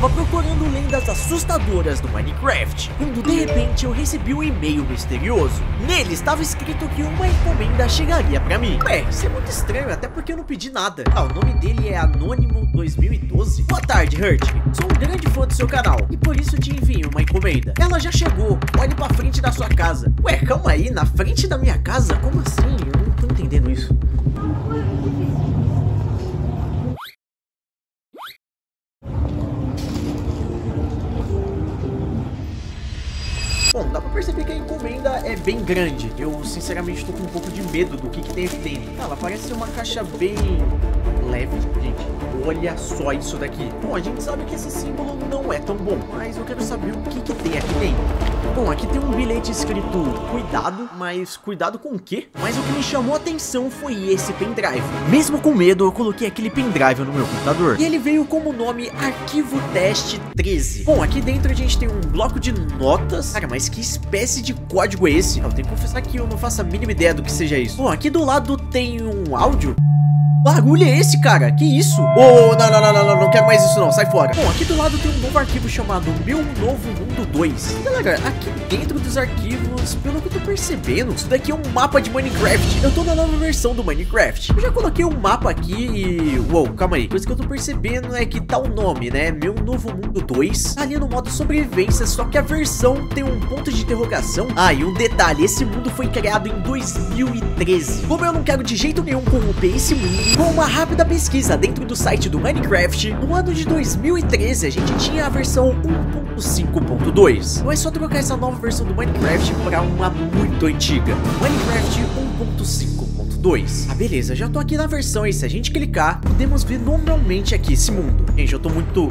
estava procurando lendas assustadoras do Minecraft, quando de repente eu recebi um e-mail misterioso. Nele estava escrito que uma encomenda chegaria pra mim. Ué, isso é muito estranho, até porque eu não pedi nada. Ah, o nome dele é Anônimo 2012. Boa tarde, Hurt. Sou um grande fã do seu canal e por isso te envio uma encomenda. Ela já chegou, olhe pra frente da sua casa. Ué, calma aí, na frente da minha casa? Como assim? Grande. Eu, sinceramente, tô com um pouco de medo do que, que tem aqui dentro. Ela parece ser uma caixa bem leve. Gente, olha só isso daqui. Bom, a gente sabe que esse símbolo não é tão bom, mas eu quero saber o que, que tem aqui dentro. Bom, aqui tem um bilhete escrito cuidado, mas cuidado com o quê? Mas o que me chamou a atenção foi esse pendrive. Mesmo com medo, eu coloquei aquele pendrive no meu computador. E ele veio como nome Arquivo Teste 13. Bom, aqui dentro a gente tem um bloco de notas. Cara, mas que espécie de código é esse? Eu tenho que confessar que eu não faço a mínima ideia do que seja isso. Bom, aqui do lado tem um áudio. Barulho é esse, cara? Que isso? Oh, não, não, não, não, não, não quero mais isso não, sai fora. Bom, aqui do lado tem um novo arquivo chamado Meu Novo Mundo 2. Galera, aqui dentro dos arquivos, pelo que eu tô percebendo, isso daqui é um mapa de Minecraft. Eu tô na nova versão do Minecraft. Eu já coloquei um mapa aqui e... Uou, calma aí. Coisa que eu tô percebendo é que tá o nome, né? Meu Novo Mundo 2. Tá ali no modo sobrevivência, só que a versão tem um ponto de interrogação. Ah, e um detalhe, esse mundo foi criado em 2013. Como eu não quero de jeito nenhum corromper esse mundo, com uma rápida pesquisa dentro do site do Minecraft, no ano de 2013 a gente tinha a versão 1.5.2. Então é só trocar essa nova versão do Minecraft para uma muito antiga, Minecraft 1.5.2. Ah, beleza, já tô aqui na versão e se a gente clicar, podemos ver normalmente aqui esse mundo. Gente, eu tô muito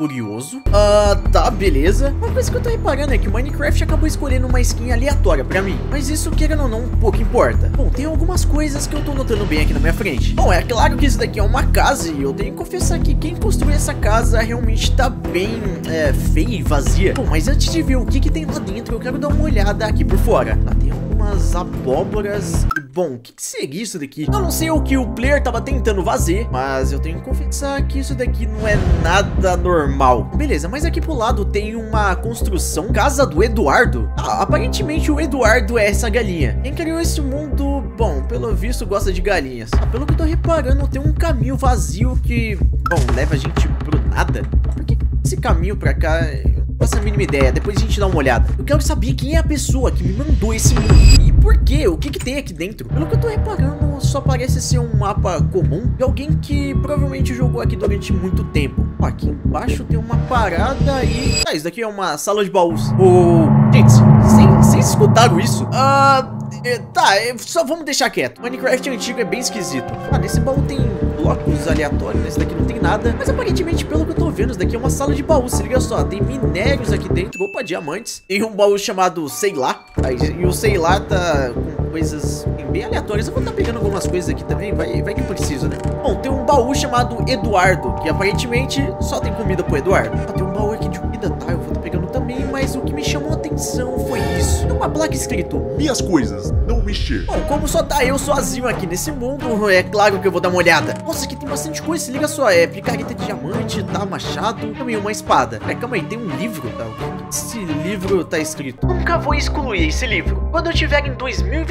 curioso. Ah, tá, beleza. Uma coisa que eu tô reparando é que o Minecraft acabou escolhendo uma skin aleatória pra mim. Mas isso, querendo ou não, pouco importa. Bom, tem algumas coisas que eu tô notando bem aqui na minha frente. Bom, é claro que isso daqui é uma casa e eu tenho que confessar que quem construiu essa casa realmente tá bem é, feia e vazia. Bom, mas antes de ver o que que tem lá dentro, eu quero dar uma olhada aqui por fora. Ah, tem algumas abóboras Bom, o que, que seria isso daqui? Eu não sei o que o player tava tentando fazer, mas eu tenho que confessar que isso daqui não é nada normal. Beleza, mas aqui pro lado tem uma construção, casa do Eduardo. Ah, aparentemente o Eduardo é essa galinha. Quem criou esse mundo, bom, pelo visto gosta de galinhas. Ah, pelo que eu tô reparando, tem um caminho vazio que, bom, leva a gente pro nada. Por que esse caminho pra cá faço a mínima ideia, depois a gente dá uma olhada. Eu quero saber quem é a pessoa que me mandou esse mundo e por quê, o que que tem aqui dentro. Pelo que eu tô reparando, só parece ser um mapa comum de alguém que provavelmente jogou aqui durante muito tempo. Ó, aqui embaixo tem uma parada e... Ah, isso daqui é uma sala de baús. Oh, gente, vocês escutaram isso? Ah... É, tá, é, só vamos deixar quieto. Minecraft antigo é bem esquisito. Ah, nesse baú tem blocos aleatórios, nesse daqui não tem nada. Mas aparentemente, pelo que eu tô vendo, isso daqui é uma sala de baú. Se liga só, tem minérios aqui dentro. Opa, diamantes. Tem um baú chamado sei lá. E o sei lá tá com coisas bem aleatórias. Eu vou estar pegando algumas coisas aqui também, vai, vai que eu preciso, né? Bom, tem um baú chamado Eduardo, que aparentemente só tem comida pro Eduardo. Ah, tem um baú aqui de comida, tá? Eu vou estar pegando também, mas o que me chamou a atenção foi isso. Tem uma placa escrito Minhas coisas, não mexer. Bom, como só tá eu sozinho aqui nesse mundo, é claro que eu vou dar uma olhada. Nossa, aqui tem bastante coisa, se liga só, é picareta de diamante, tá, machado, também uma espada. É, calma aí, tem um livro, tá? Esse livro tá escrito? Nunca vou excluir esse livro. Quando eu tiver em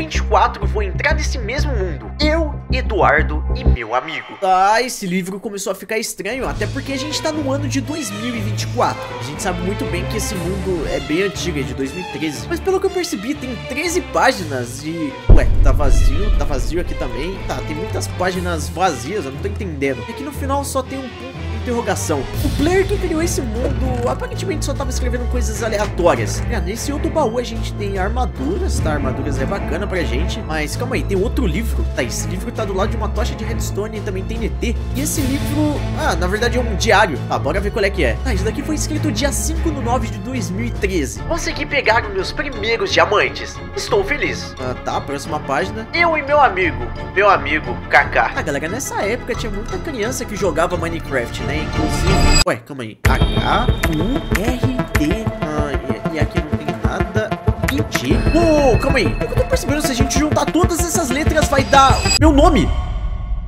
2024, vou entrar nesse mesmo mundo. Eu, Eduardo e meu amigo. Tá, esse livro começou a ficar estranho, até porque a gente tá no ano de 2024. A gente sabe muito bem que esse mundo é bem antigo, é de 2013. Mas pelo que eu percebi, tem 13 páginas e... Ué, tá vazio, tá vazio aqui também. Tá, tem muitas páginas vazias, eu não tô entendendo. Aqui no final só tem um ponto interrogação. O player que criou esse mundo aparentemente só tava escrevendo coisas aleatórias. É, nesse outro baú a gente tem armaduras, tá? Armaduras é bacana pra gente. Mas calma aí, tem outro livro. Tá, esse livro tá do lado de uma tocha de redstone e também tem NT. E esse livro, ah, na verdade é um diário. Ah, bora ver qual é que é. Ah, isso daqui foi escrito dia 5 de 9 de 2013. Consegui pegar meus primeiros diamantes. Estou feliz. Ah, tá, próxima página. Eu e meu amigo, meu amigo, Kaká. Ah, galera, nessa época tinha muita criança que jogava Minecraft, né? Inclusive... Ué, calma aí. H-U-R-D... Ah, T. Uou, calma aí. Eu tô percebendo se a gente juntar todas essas letras vai dar... Meu nome!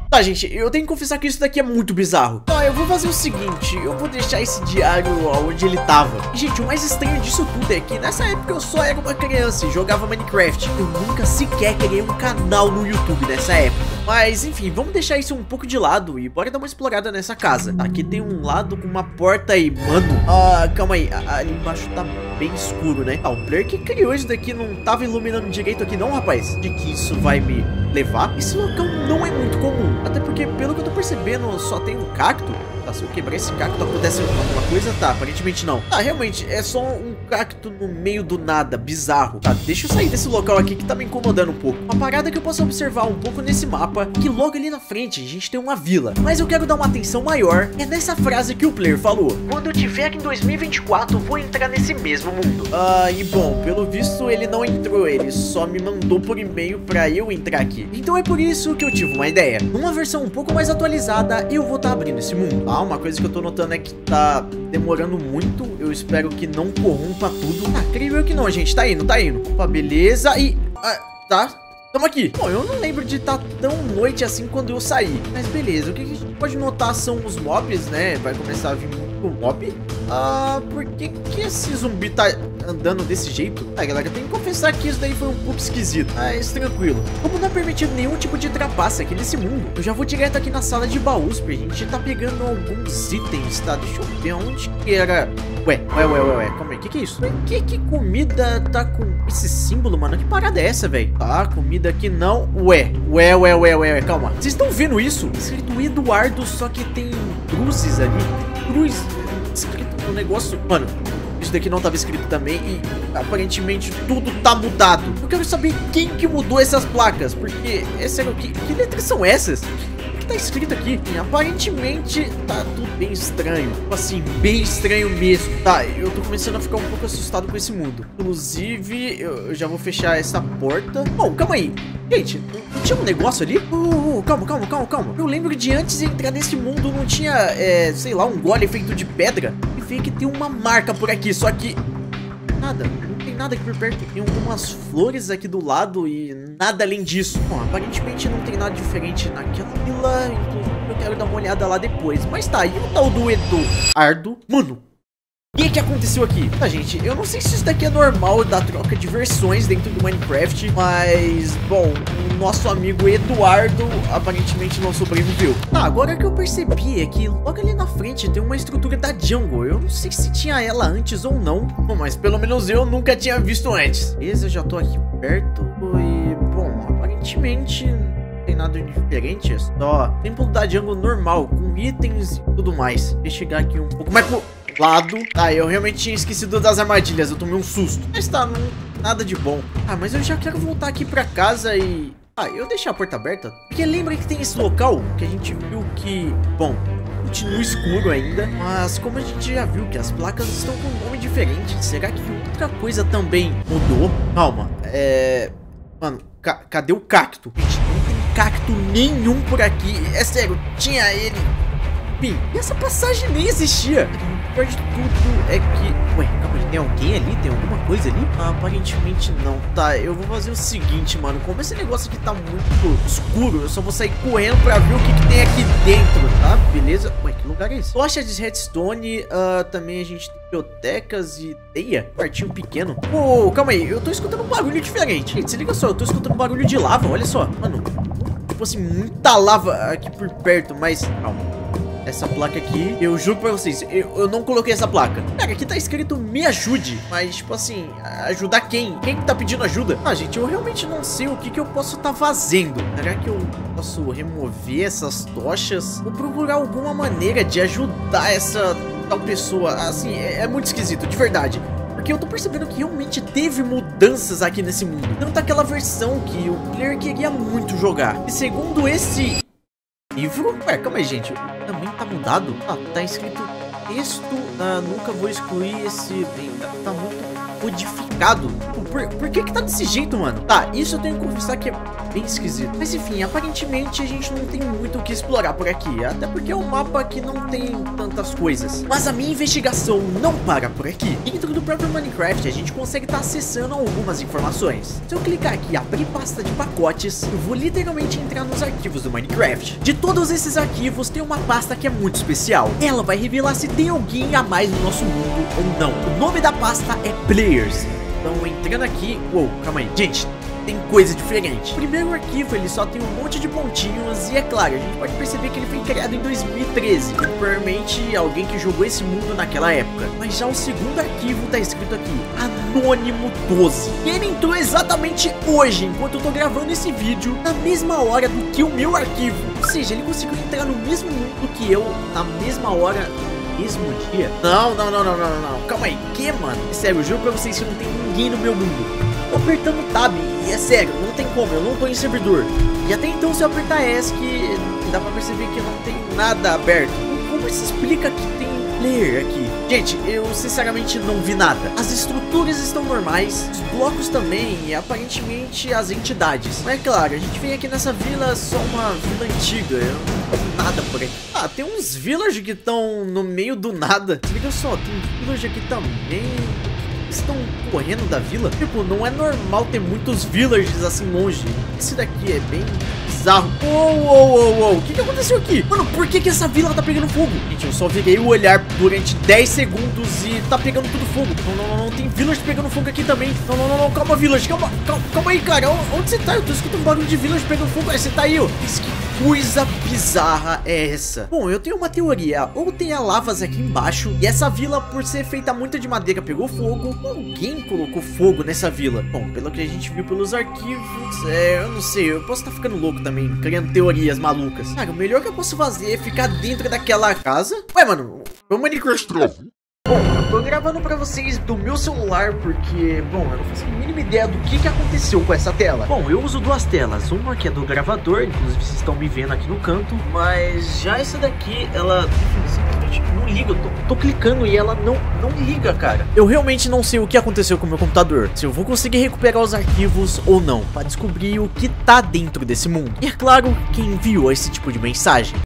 Tá, gente, eu tenho que confessar que isso daqui é muito bizarro. Tá, eu vou fazer o seguinte, eu vou deixar esse diário onde ele tava. E, gente, o mais estranho disso tudo é que nessa época eu só era uma criança e jogava Minecraft. Eu nunca sequer criei um canal no YouTube nessa época. Mas, enfim, vamos deixar isso um pouco de lado e bora dar uma explorada nessa casa. Aqui tem um lado com uma porta aí, mano. Ah, calma aí, ali embaixo tá bem escuro, né? Ah, o player que criou isso daqui não tava iluminando direito aqui não, rapaz. De que isso vai me levar? Esse local não é muito comum. Até porque, pelo que eu tô percebendo, só tem um cacto. Tá, se eu quebrar esse cacto, acontece alguma coisa? Tá, aparentemente não. Ah, realmente, é só um cacto no meio do nada, bizarro. Tá, deixa eu sair desse local aqui que tá me incomodando um pouco. Uma parada que eu posso observar um pouco nesse mapa, que logo ali na frente a gente tem uma vila. Mas eu quero dar uma atenção maior, é nessa frase que o player falou. Quando eu tiver em 2024, vou entrar nesse mesmo mundo. Ah, e bom, pelo visto ele não entrou, ele só me mandou por e-mail pra eu entrar aqui. Então é por isso que eu tive uma ideia. Numa versão um pouco mais atualizada, eu vou estar tá abrindo esse mundo. Ah, uma coisa que eu tô notando é que tá demorando muito. Eu espero que não corrompa tudo. Ah, eu que não, gente. Tá indo, tá indo. Opa, beleza. E... Ah, tá. Tamo aqui. Bom, eu não lembro de estar tá tão noite assim quando eu saí. Mas beleza, o que a gente pode notar são os mobs, né? Vai começar a vir muito mob. Ah, por que que esse zumbi tá andando desse jeito? Ah, galera, tem que confessar que isso daí foi um pouco esquisito. Mas tranquilo. Como não é permitido nenhum tipo de trapaça aqui nesse mundo, eu já vou direto aqui na sala de baús pra gente tá pegando alguns itens, tá? Deixa eu ver onde que era... Ué, ué, ué, ué, ué, calma aí, que que é isso? Que que comida tá com esse símbolo, mano? Que parada é essa, velho? Tá, comida aqui não. Ué, ué, ué, ué, ué, calma. Vocês estão vendo isso? Escrito Eduardo, só que tem cruzes ali. Cruz escrito no negócio. Mano, isso daqui não estava escrito também e aparentemente tudo tá mudado. Eu quero saber quem que mudou essas placas, porque esse era o que, que letras são essas? Que tá escrito aqui? Aparentemente tá tudo bem estranho, assim, bem estranho mesmo. Tá, eu tô começando a ficar um pouco assustado com esse mundo. Inclusive, eu, já vou fechar essa porta. Bom, calma aí. Gente, tinha um negócio ali? Uh, uh, calma, calma, calma, calma. Eu lembro de antes de entrar nesse mundo não tinha, é, sei lá, um gole feito de pedra. E vê que tem uma marca por aqui, só que... Nada, não tem nada aqui por perto. Tem algumas flores aqui do lado e nada além disso. Bom, aparentemente não tem nada diferente naquela vila, inclusive eu quero dar uma olhada lá depois. Mas tá, e o tal do Eduardo? Mano, o que, que aconteceu aqui? Tá, gente, eu não sei se isso daqui é normal da troca de versões dentro do Minecraft, mas, bom, o nosso amigo Eduardo aparentemente não sobreviveu. Tá, agora que eu percebi é que logo ali na frente tem uma estrutura da Jungle. Eu não sei se tinha ela antes ou não, bom, mas pelo menos eu nunca tinha visto antes. Beleza, eu já tô aqui perto e, bom, aparentemente tem nada diferente, é só templo da jungle normal, com itens e tudo mais. Deixa eu chegar aqui um pouco mais lado. Ah, eu realmente tinha esquecido das armadilhas, eu tomei um susto. Mas tá, não, nada de bom. Ah, mas eu já quero voltar aqui pra casa e... Ah, eu deixei a porta aberta? Porque lembra que tem esse local que a gente viu que... Bom, continua escuro ainda, mas como a gente já viu que as placas estão com um nome diferente, será que outra coisa também mudou? Calma, é... Mano, ca cadê o cacto? Gente, não tem cacto nenhum por aqui. É sério, tinha ele. E essa passagem nem existia pior de tudo é que... Ué, calma aí, tem alguém ali? Tem alguma coisa ali? Ah, aparentemente não. Tá, eu vou fazer o seguinte, mano. Como esse negócio aqui tá muito escuro, eu só vou sair correndo pra ver o que, que tem aqui dentro, tá? Beleza? Ué, que lugar é esse? Tocha de redstone, uh, também a gente tem bibliotecas e teia. Quartinho pequeno. Oh, calma aí, eu tô escutando um barulho diferente. Gente, se liga só, eu tô escutando um barulho de lava, olha só. Mano, tipo assim, muita lava aqui por perto, mas... Calma. Essa placa aqui, eu juro pra vocês, eu, eu não coloquei essa placa. Cara, aqui tá escrito me ajude, mas tipo assim, ajudar quem? Quem que tá pedindo ajuda? Ah, gente, eu realmente não sei o que que eu posso tá fazendo. Será que eu posso remover essas tochas? Ou procurar alguma maneira de ajudar essa tal pessoa? Assim, é, é muito esquisito, de verdade. Porque eu tô percebendo que realmente teve mudanças aqui nesse mundo. Tanto aquela versão que o player queria muito jogar. E segundo esse livro? Ué, calma aí, gente. Também tá mudado? Ah, tá escrito texto. Ah, nunca vou excluir esse... Tá, tá muito codificado. Por, por que que tá desse jeito, mano? Tá, isso eu tenho que confessar que é bem esquisito. Mas enfim, aparentemente a gente não tem muito o que explorar por aqui. Até porque é um mapa que não tem tantas coisas. Mas a minha investigação não para por aqui. Dentro do próprio Minecraft, a gente consegue estar tá acessando algumas informações. Se eu clicar aqui, abrir pasta de pacotes, eu vou literalmente entrar nos arquivos do Minecraft. De todos esses arquivos, tem uma pasta que é muito especial. Ela vai revelar se tem alguém a mais no nosso mundo ou não. O nome da pasta é Então, entrando aqui... Uou, calma aí. Gente, tem coisa diferente. O primeiro arquivo ele só tem um monte de pontinhos e é claro, a gente pode perceber que ele foi criado em 2013. Provavelmente alguém que jogou esse mundo naquela época. Mas já o segundo arquivo tá escrito aqui, Anônimo 12. E ele entrou exatamente hoje, enquanto eu tô gravando esse vídeo, na mesma hora do que o meu arquivo. Ou seja, ele conseguiu entrar no mesmo mundo que eu, na mesma hora mesmo dia? Não, não, não, não, não, não. Calma aí. Que, mano? Sério, eu juro pra vocês que não tem ninguém no meu mundo. Tô apertando Tab e é sério, não tem como, eu não tô em servidor. E até então se eu apertar ESC, dá pra perceber que não tem nada aberto. Como se explica que tem aqui? Gente, eu sinceramente não vi nada. As estruturas estão normais, os blocos também e aparentemente as entidades. Mas é claro, a gente vem aqui nessa vila, só uma vila antiga, eu não vi nada por aqui. Ah, tem uns villagers que estão no meio do nada. Liga só, tem um aqui também estão correndo da vila? Tipo, não é normal ter muitos villagers assim longe. Esse daqui é bem bizarro. Uou, uou, uou, uou. O que, que aconteceu aqui? Mano, por que, que essa vila tá pegando fogo? Gente, eu só virei o olhar durante 10 segundos e tá pegando tudo fogo. Não, não, não, não. Tem village pegando fogo aqui também. Não, não, não, não. Calma, village. Calma, calma, calma aí, cara. Onde você tá? Eu tô escutando um barulho de village pegando fogo. Aí você tá aí, ó. Que coisa bizarra é essa? Bom, eu tenho uma teoria. Ou tem lavas aqui embaixo e essa vila, por ser feita muito de madeira, pegou fogo. Alguém colocou fogo nessa vila. Bom, pelo que a gente viu pelos arquivos, é, eu não sei. Eu posso estar tá ficando louco também criando teorias malucas. Cara, o melhor que eu posso fazer é ficar dentro daquela casa. Ué, mano, o Minecraft eu tô gravando pra vocês do meu celular porque, bom, eu não faço a mínima ideia do que, que aconteceu com essa tela. Bom, eu uso duas telas, uma que é do gravador, inclusive vocês estão me vendo aqui no canto, mas já essa daqui, ela não liga, eu tô, tô, clicando e ela não, não liga, cara. Eu realmente não sei o que aconteceu com o meu computador, se eu vou conseguir recuperar os arquivos ou não, pra descobrir o que tá dentro desse mundo. E é claro, quem enviou esse tipo de mensagem.